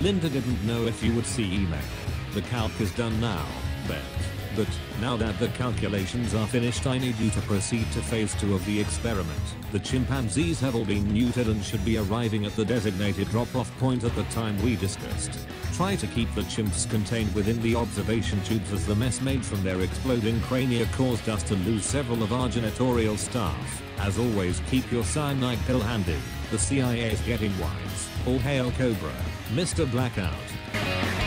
Linda didn't know if you would see email. The calc is done now, bet. But, now that the calculations are finished I need you to proceed to phase 2 of the experiment. The chimpanzees have all been neutered and should be arriving at the designated drop-off point at the time we discussed. Try to keep the chimps contained within the observation tubes as the mess made from their exploding crania caused us to lose several of our janitorial staff. As always keep your cyanide pill handy. The CIA is getting wise. All hail Cobra. Mr. Blackout.